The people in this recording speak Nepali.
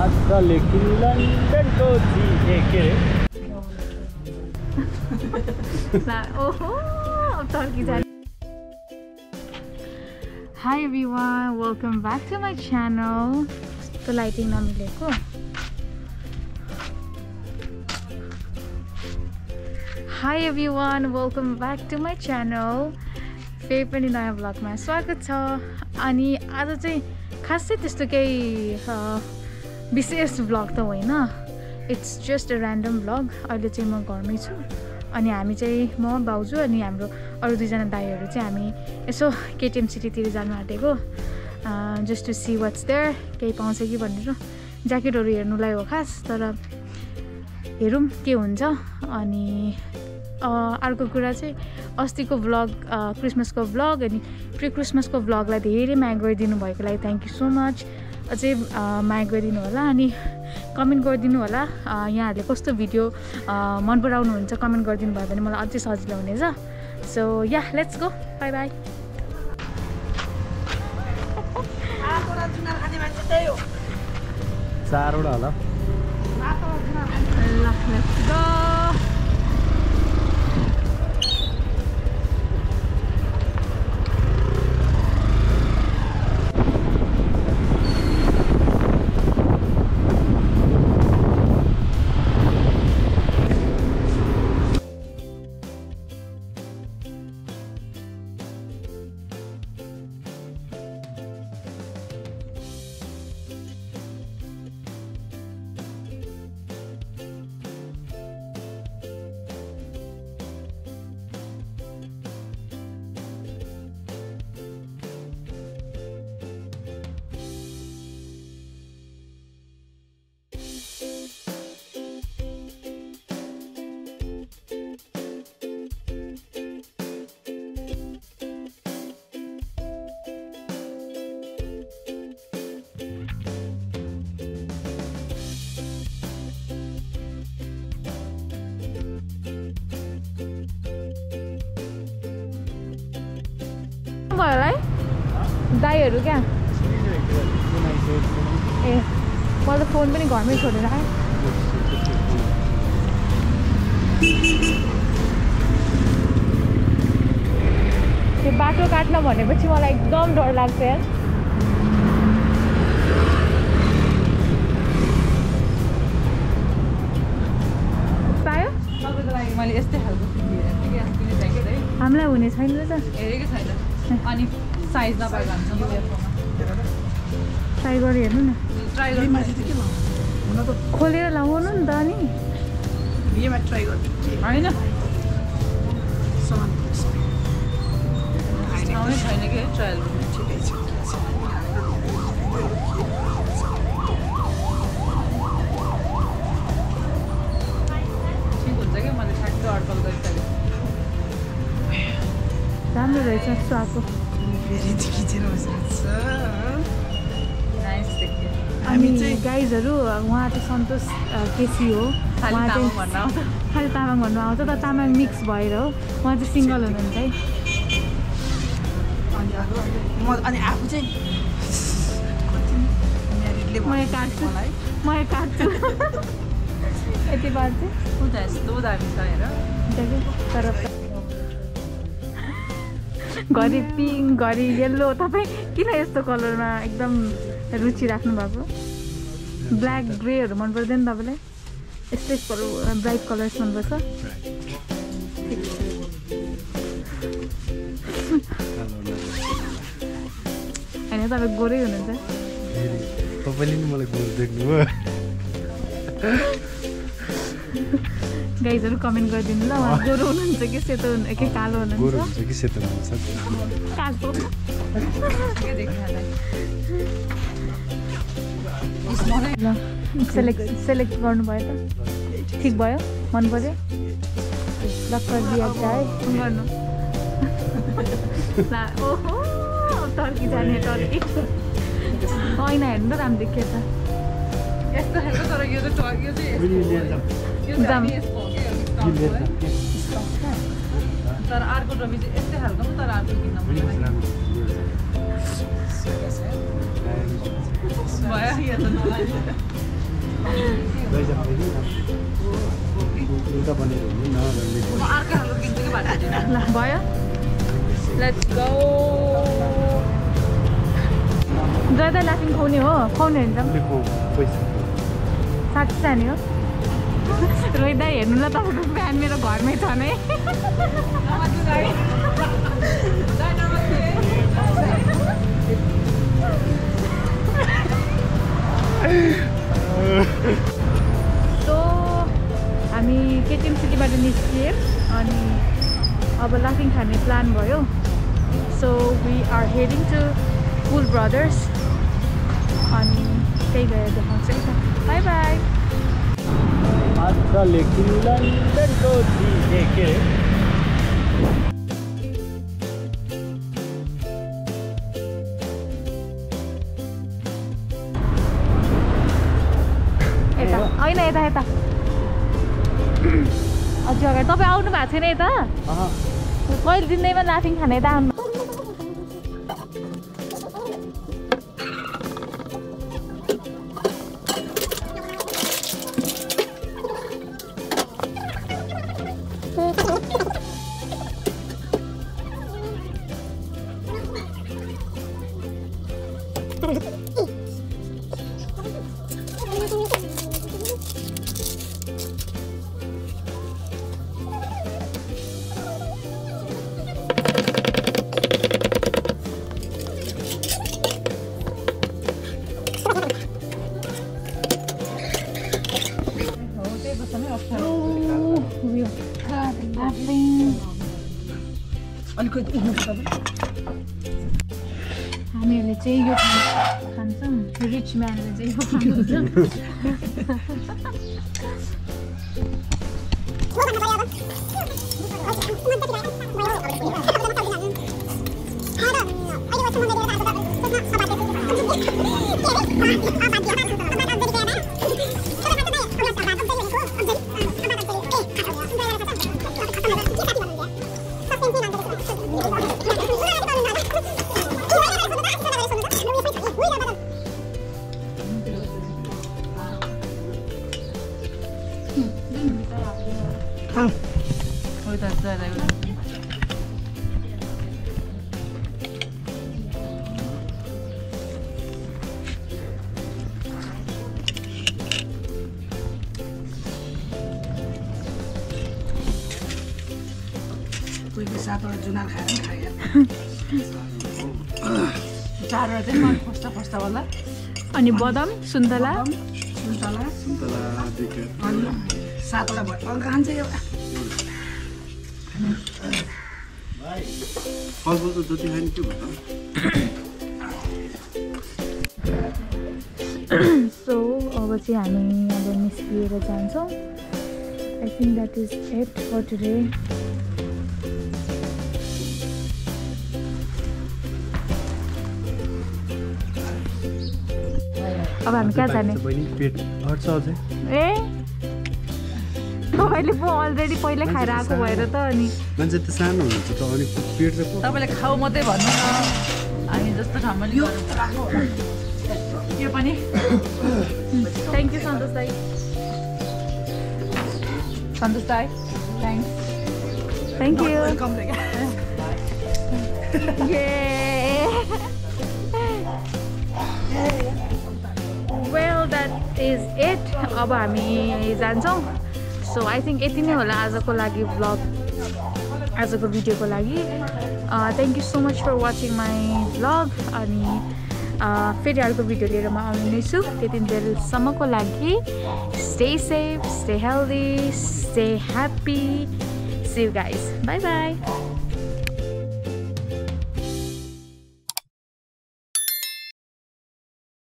Hi everyone welcome back to my channel त्यो लाइटिङ नमिलेको hi everyone welcome back to my channel फेरि पनि नयाँ ब्लगमा स्वागत छ। अनि आज चाहिँ खासै त्यस्तो केही विशेष ब्लग त होइन। It's just a random blog अहिले चाहिँ म घरमै छु। अनि हामी चाहिँ म भाउजू अनि हाम्रो अरू दुईजना दाईहरू चाहिँ हामी यसो केटिएम सिटीतिर जानु आँटेको। Just to see what's there केही पाउँछ कि भनेर। ज्याकेटहरू हेर्नुलाई हो खास तर हेरौँ के हुन्छ। अनि अर्को कुरा चाहिँ अस्तिको भ्लग क्रिसमसको भ्लग अनि प्रि क्रिसमसको भ्लगलाई धेरै माया गरिदिनु भएको लागि थ्याङ्क यू सो मच अझै माया गरिदिनु होला अनि कमेन्ट गरिदिनु होला। यहाँहरूले कस्तो भिडियो मन पराउनुहुन्छ कमेन्ट गरिदिनु भयो भने मलाई अझै सजिलो हुनेछ so yeah let's go bye bye चारवटा होला। ल लेट्स गो दाईहरू क्या? ए मैले त फोन पनि घरमै छोडेर आएँ त्यो बाटो काट्न भनेपछि मलाई एकदम डर लाग्छ यार। मैले यस्तै खालको हामीलाई हुने छैन त। हेरेकै छैन। अनि साइज युएफओमा ट्राई गरेर हेर्नु न। ट्राई गर्नु खोलेर लगाउनु नि त अनि होइन। छैन कि? ट्रायल गर्नु ठिक हुन्छ कि? मैले ठ्याक्कै अड्कल गरिसकेँ। राम्रो रहेछ आएको नाइस देखियो अनि गाइजहरू उहाँ चाहिँ सन्तोष केसी हो। खालि उहाँ तामाङ चाहिँ खालि तामाङ भन्नु आउँछ तर तामाङ मिक्स भएर हो। उहाँ चाहिँ सिङ्गल हुनुहुन्छ है। अनि आफू चाहिँ म्यारिडले म यहाँ काट्छु। यति बार चाहिँ ऊ त यस्तो दामी छ हेर। हुन्छ कि? तर घरि पिङ्क घरि येल्लो तपाईँ किन यस्तो कलरमा एकदम रुचि राख्नु भएको ब्ल्याक ग्रेहरू मन पर्दैन तपाईँलाई? यस्तै कलर ब्राइट कलर्स मनपर्छ? होइन तपाईँ गोरै हुनुहुन्छ। तपाईँले मलाई देख्नुभयो। गाइजहरू कमेन्ट गरिदिनु ल उहाँ गोरो हुनुहुन्छ कि सेतो हुनु कि कालो हुनुहुन्छ? हुन्छ कि सेतो हुन्छ कालो। ल सेलेक्ट सेलेक्ट गर्नुभयो त? ठिक भयो? मन पऱ्यो? डक्टर बिहा है। गर्नु। ला ओहो टर्की जाने टर्की। ऐना हेर्नु त राम्रो देखियो त यस्तो खालको तर यो चाहिँ यो चाहिँ तर अर्को चाहिँ यस्तै खालको तर अर्को किन्न भयो लेट्स गो ज्यादा लाफिङ खुवाउने हो खुवाउने हुन्छ साँच्ची जाने हो दाई हेर्नु ल तपाईँको बिहान मेरो घरमै छ नै। सो हामी केटिएम सिटीबाट निस्कियौँ अनि अब लाफिङ खाने प्लान भयो। So we are heading to Cool Brothers अनि त्यही गएर देखाउँछु है त। बाई बाई आज लेकिन झिले के अरे यता होइन यता यता अझै अगाडि तपाईँ आउनु भएको छैन यता? कहिले दिँदैमा लाफिङ खाने यता आउनु। अलिकति उठ्नु हामीहरूले चाहिँ यो खान खान्छौँ रिच म्यानले चाहिँ यो खानुहुन्छ हो सातवटा जुनार खाएर पनि खायो। चारवटा चाहिँ मन फस्टा फस्टा होला। अनि बदाम सुन्तला। सुन्तला। सुन्तला अनि सातवटा भयो। खान्छ एउटा। फलफुल त जति खायो नि के भयो। सो अब चाहिँ हामी अब निस्किएर जान्छौँ। I think that is it for today अब हामी कहाँ जाने? ए? तपाईँले पो अलरेडी पहिल्यै खाएर आएको भएर त अनि। मान्छे त सानो हुन्छ त अनि पेट चाहिँ तपाईँले खाऊ मात्रै भन्नु न। हामी जस्तो ठाउँमा गरौँ। यो पनि। Thank you Santosh dai. Santosh dai thanks thank you is it अब हामी जान्छौँ। सो आई थिङ्क यति नै होला आजको लागि भ्लग आजको भिडियोको लागि। Thank you so much for watching my vlog अनि फेरि अर्को भिडियो लिएर म आउने नै छु त्यति बेलसम्मको लागि stay safe stay healthy stay happy see you guys bye bye